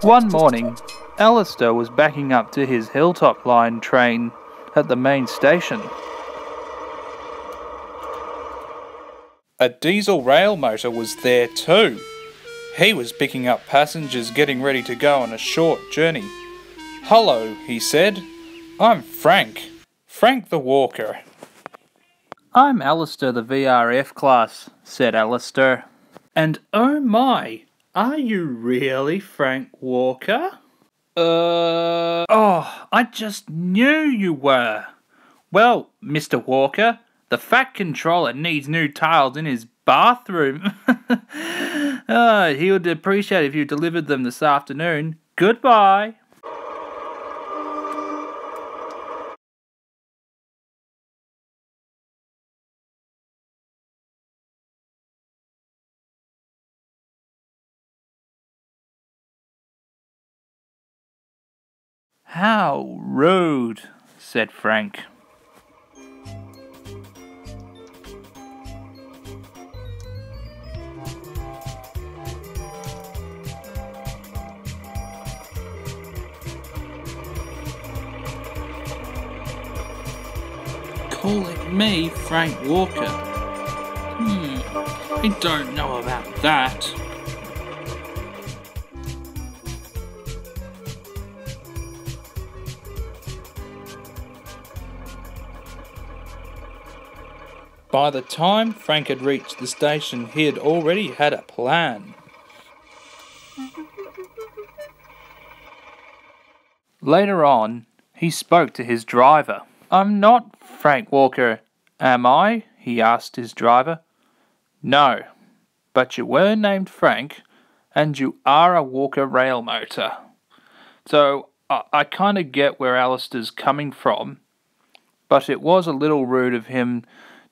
One morning, Alistor was backing up to his Hilltop Line train at the main station. A diesel rail motor was there too. He was picking up passengers getting ready to go on a short journey. Hello, he said. I'm Frank. Frank the Walker. I'm Alistor the VRF class, said Alistor. And oh my, are you really Frank Walker? Uh. Oh, I just knew you were. Well, Mr. Walker, the Fat Controller needs new tiles in his bathroom. uh, he would appreciate if you delivered them this afternoon. Goodbye. How rude, said Frank. Calling me Frank Walker? Hmm, I don't know about that. By the time Frank had reached the station, he had already had a plan. Later on, he spoke to his driver. I'm not Frank Walker, am I? he asked his driver. No, but you were named Frank, and you are a Walker rail motor. So I, I kind of get where Alistor's coming from, but it was a little rude of him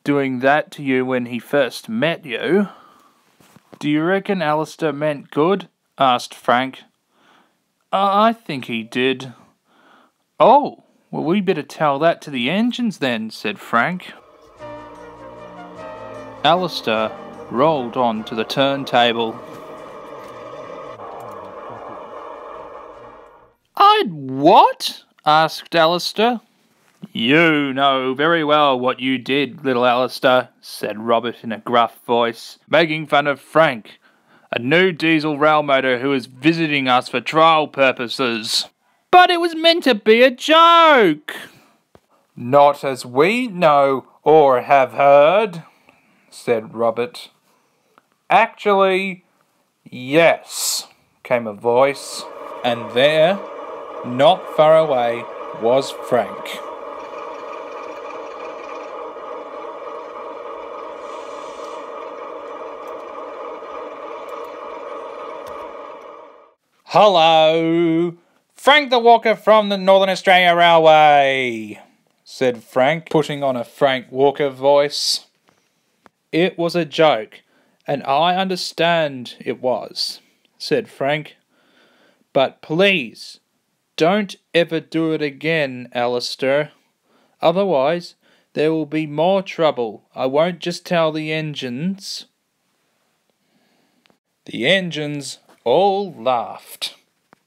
doing that to you when he first met you. Do you reckon Alistor meant good? asked Frank. Uh, I think he did. Oh, well, we better tell that to the engines then, said Frank. Alistor rolled on to the turntable. I'd what? asked Alistor. You know very well what you did, little Alistor, said Robert in a gruff voice, making fun of Frank, a new diesel rail motor who is visiting us for trial purposes. But it was meant to be a joke. Not as we know or have heard, said Robert. Actually, yes, came a voice, and there, not far away, was Frank. Hello, Frank the Walker from the Northern Australia Railway, said Frank, putting on a Frank Walker voice. It was a joke, and I understand it was, said Frank. But please, don't ever do it again, Alistor. Otherwise, there will be more trouble. I won't just tell the engines. The engines all laughed.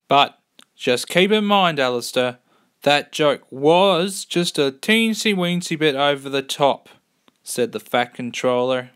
But just keep in mind, Alistor, that joke was just a teensy weensy bit over the top, said the Fat Controller.